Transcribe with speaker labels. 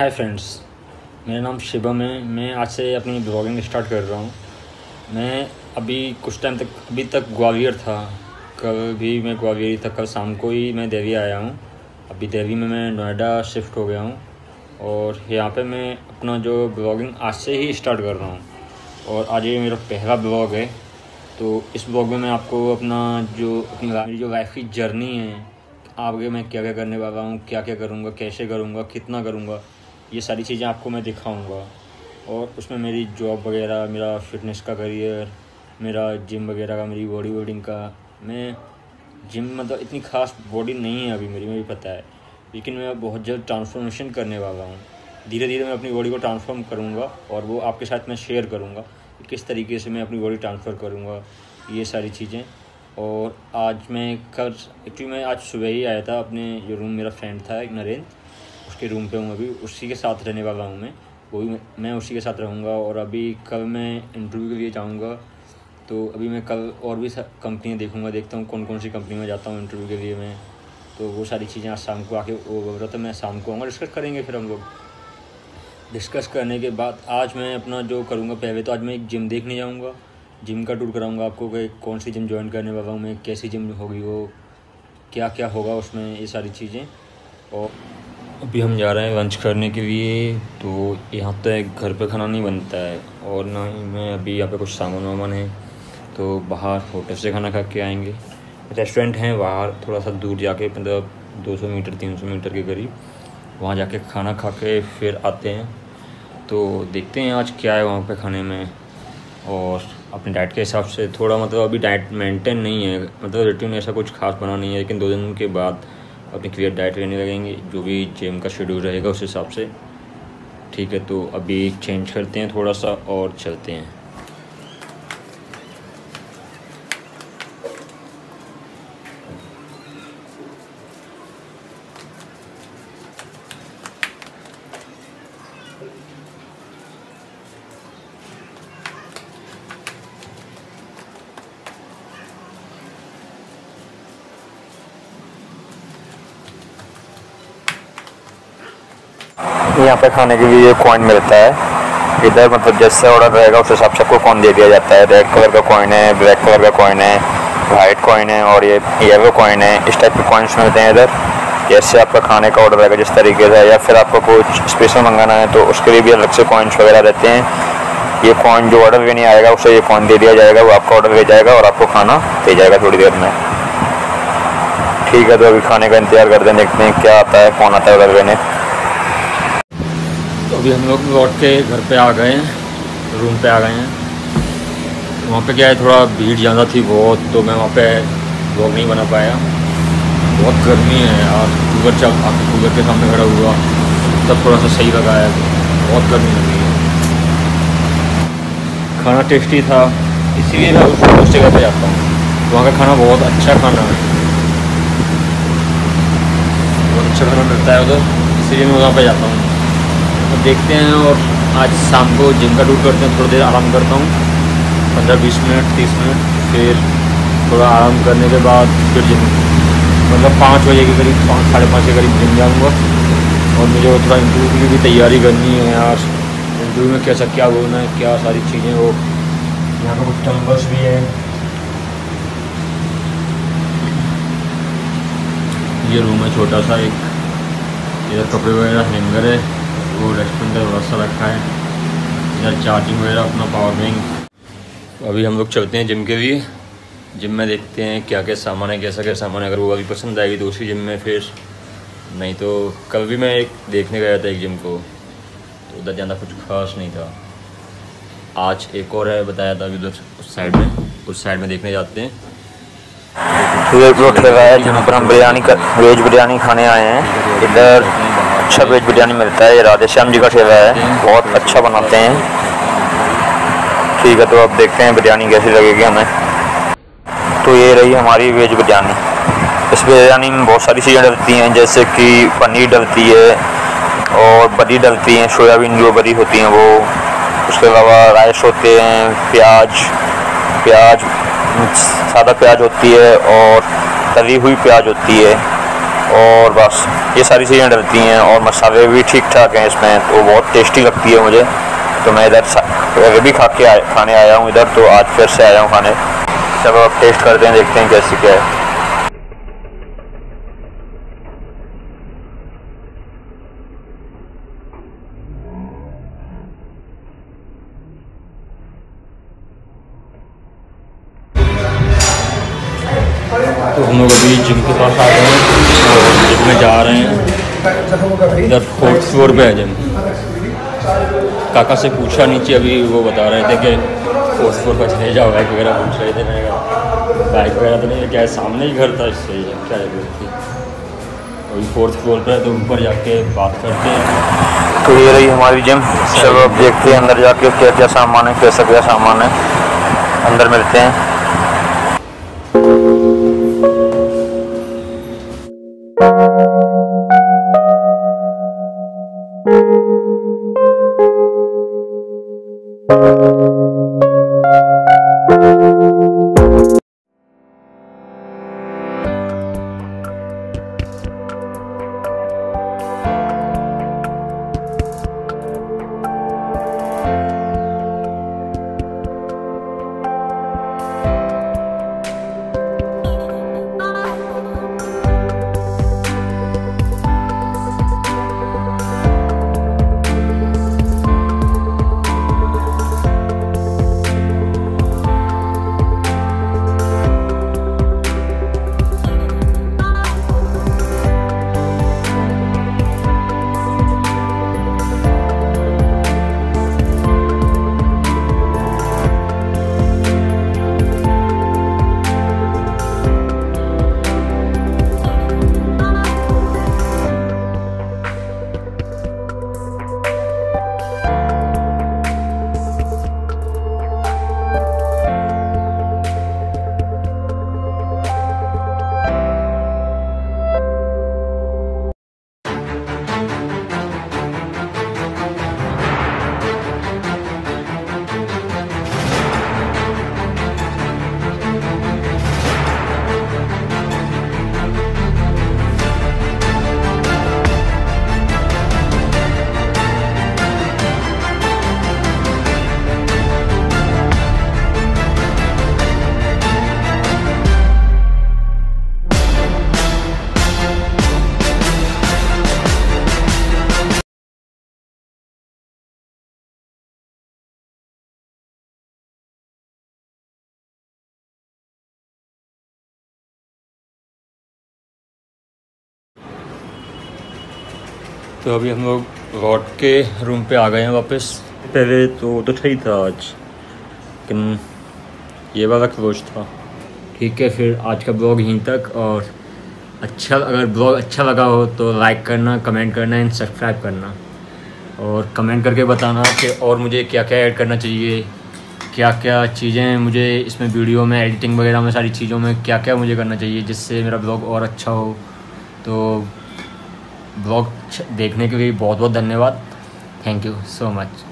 Speaker 1: Hi friends मेरा नाम शिवम है। मैं आज से अपनी ब्लॉगिंग स्टार्ट कर रहा हूँ। मैं अभी कुछ टाइम तक, अभी तक ग्वालियर था। कल भी मैं ग्वालियर था। कल शाम को ही मैं देवी आया हूँ। अभी देवी में मैं नोएडा शिफ्ट हो गया हूँ। और यहाँ पे मैं अपना जो ब्लॉगिंग आज से ही स्टार्ट कर रहा हूँ। और आज ये मेरा पहला ब्लॉग है। तो इस ब्लॉग में मैं आपको अपना जो, अपनी मेरी जो लाइफ की जर्नी है, आगे मैं क्या क्या करने वाला हूँ क्या क्या करूँगा, कैसे करूँगा, कितना करूँगा ये सारी चीज़ें आपको मैं दिखाऊँगा। और उसमें मेरी जॉब वगैरह, मेरा फिटनेस का करियर मेरा जिम वगैरह का, मेरी बॉडी वेडिंग का। मैं जिम मतलब इतनी खास बॉडी नहीं है अभी मेरी, मुझे पता है। लेकिन मैं बहुत जल्द ट्रांसफॉर्मेशन करने वाला हूँ। धीरे धीरे मैं अपनी बॉडी को ट्रांसफॉर्म करूँगा और वो आपके साथ मैं शेयर करूँगा कि किस तरीके से मैं अपनी बॉडी ट्रांसफ़र करूँगा, ये सारी चीज़ें। और आज मैं कल एक्चुअली मैं आज सुबह ही आया था, अपने जो रूम मेरा फ्रेंड था, एक नरेंद्र। उसके रूम पे हूँ अभी। उसी के साथ रहने वाला हूँ मैं। वो भी मैं उसी के साथ रहूँगा और अभी कल मैं इंटरव्यू के लिए जाऊँगा। तो अभी मैं कल और भी कंपनियाँ देखूँगा, देखता हूँ कौन कौन सी कंपनी में जाता हूँ इंटरव्यू के लिए मैं। तो वो सारी चीज़ें आज शाम को आके वो बोल मैं शाम को आऊँगा डिस्कस करेंगे फिर हम लोग। डिस्कस करने के बाद आज मैं अपना जो करूँगा, पहले तो आज मैं एक जिम देखने जाऊँगा। जिम का टूर कराऊँगा आपको कि कौन सी जिम ज्वाइन करने वाला हूँ मैं, कैसी जिम होगी वो क्या क्या होगा उसमें, ये सारी चीज़ें। और अभी हम जा रहे हैं लंच करने के लिए तो यहाँ तक घर पे खाना नहीं बनता है और ना ही मैं अभी यहाँ पे कुछ सामान वामान है तो बाहर होटल से खाना खा के आएँगे। रेस्टोरेंट हैं, बाहर थोड़ा सा दूर जाके मतलब 200 मीटर 300 मीटर के करीब, वहाँ जाके खाना खा के फिर आते हैं। तो देखते हैं आज क्या है वहाँ पे खाने में, और अपने डाइट के हिसाब से थोड़ा मतलब अभी डाइट मेंटेन नहीं है मतलब रूटीन ऐसा कुछ खास बना नहीं है, लेकिन दो दिन के बाद अपनी क्लियर डाइट लेने लगेंगे, जो भी जिम का शेड्यूल रहेगा उस हिसाब से। ठीक है तो अभी चेंज करते हैं थोड़ा सा और चलते हैं।
Speaker 2: यहाँ पे खाने के लिए कॉइन मिलता है। इधर मतलब जैसे ऑर्डर रहेगा, उस हिसाब से आपको कॉइन दे दिया जाता है। रेड कलर का कॉइन है ब्लैक कलर का कॉइन है वाइट कॉइन है और ये येलो कॉइन है। इस टाइप के कॉइन्स मिलते हैं इधर। जैसे आपका खाने का ऑर्डर रहेगा जिस तरीके से, या फिर आपको कुछ स्पेशल मंगाना है तो उसके लिए भी अलग से कॉइन्स वगैरह रहते हैं। ये कॉइन जो ऑर्डर नहीं आएगा, उसे ये कॉइन दे दिया जाएगा, वो आपका ऑर्डर ले जाएगा और आपको खाना दे जाएगा थोड़ी देर में। ठीक है तो अभी खाने का इंतज़ार करते हैं, देखते हैं क्या आता है, कौन आता है ऑर्डर लेने।
Speaker 1: अभी हम लोग लौट के घर पे आ गए हैं रूम पे आ गए हैं। वहाँ पे क्या है, थोड़ा भीड़ ज़्यादा थी बहुत तो मैं वहाँ पे ब्लॉग नहीं बना पाया। बहुत गर्मी है यार कूलर चल आपके कूलर के सामने खड़ा हुआ। तब थोड़ा सा सही लगा है बहुत गर्मी लगी है। खाना टेस्टी था, इसीलिए मैं उस जगह पर जाता हूँ। वहाँ का खाना बहुत अच्छा खाना है। बहुत अच्छा खाना मिलता है उधर, इसीलिए मैं वहाँ पर जाता हूँ। तो देखते हैं और आज शाम को जिम का टूर करते हैं, थोड़ी देर आराम करता हूँ। पंद्रह, बीस मिनट, तीस मिनट, फिर थोड़ा आराम करने के बाद फिर जिम मतलब पाँच बजे के करीब, पाँच, साढ़े पाँच के करीब जिम जाऊँगा। और मुझे थोड़ा इंटरव्यू की भी तैयारी करनी है यार। इंटरव्यू में कैसा क्या बोलना है, क्या सारी चीज़ें वो। यहाँ पर कुछ टम्बर्स भी हैं। ये रूम है छोटा सा एक। इधर कपड़े वगैरह हैंगर है। वो रेस्टोरेंट का व्यवस्था रखा है। इधर चार्जिंग वगैरह अपना पावर बैंक अभी हम लोग चलते हैं जिम के लिए। जिम में देखते हैं क्या क्या सामान है कैसा क्या सामान है। अगर वो अभी पसंद आएगी तो उसी जिम में फिर। नहीं तो कल भी मैं एक देखने गया था एक जिम को। तो उधर ज़्यादा कुछ खास नहीं था। आज एक और है बताया था अभी उधर उस साइड में उस साइड में देखने जाते हैं।
Speaker 2: जहाँ पर हम बिरयानी वेज बिरयानी खाने आए हैं। इधर अच्छा वेज बिरयानी मिलता है, ये राधे श्याम जी का ठेला है। बहुत अच्छा बनाते हैं। ठीक है तो अब देखते हैं बिरयानी कैसी लगेगी हमें। तो ये रही हमारी वेज बिरयानी इस बिरयानी में बहुत सारी चीज़ें डलती हैं, जैसे कि पनीर डलती है और बड़ी डलती हैं, सोयाबीन जो बड़ी होती हैं वो। उसके अलावा राइस होते हैं, प्याज प्याज, सादा प्याज होती है और तली हुई प्याज होती है। और बस, ये सारी चीज़ें डलती हैं और मसाले भी ठीक ठाक हैं इसमें तो बहुत टेस्टी लगती है मुझे। तो मैं इधर अभी भी खा के आया खाने आया हूँ इधर तो आज फिर से आया हूँ खाने। चलो अब टेस्ट करते हैं, देखते हैं कैसी क्या है।
Speaker 1: तो हम लोग अभी जिम के पास आ गए हैं और जिम में जा रहे हैं। इधर फोर्थ फ्लोर पे है जिम। काका से पूछा नीचे, अभी वो बता रहे थे कि फोर्थ फ्लोर पर चले जाओ बाइक वगैरह पूछ रहे थे। बाइक वगैरह तो नहीं क्या है? सामने ही घर था इससे, क्या है अभी फोर्थ फ्लोर पर है तो ऊपर जाके बात करते हैं।
Speaker 2: तो ये रही हमारी जिम। चलो देखते हैं अंदर जाके क्या क्या सामान है कैसा क्या सामान है। अंदर मिलते हैं।
Speaker 1: तो अभी हम लोग लौट के रूम पे आ गए हैं वापस। पहले तो तो सही था आज लेकिन ये वाला क्लोज था। ठीक है फिर आज का ब्लॉग यहीं तक और अच्छा अगर ब्लॉग अच्छा लगा हो तो लाइक करना कमेंट करना एंड सब्सक्राइब करना। और कमेंट करके बताना कि और मुझे क्या क्या ऐड करना चाहिए क्या क्या चीज़ें मुझे इसमें वीडियो में एडिटिंग वगैरह में सारी चीज़ों में क्या क्या मुझे करना चाहिए जिससे मेरा ब्लॉग और अच्छा हो। तो ब्लॉग देखने के लिए बहुत बहुत धन्यवाद। Thank you so much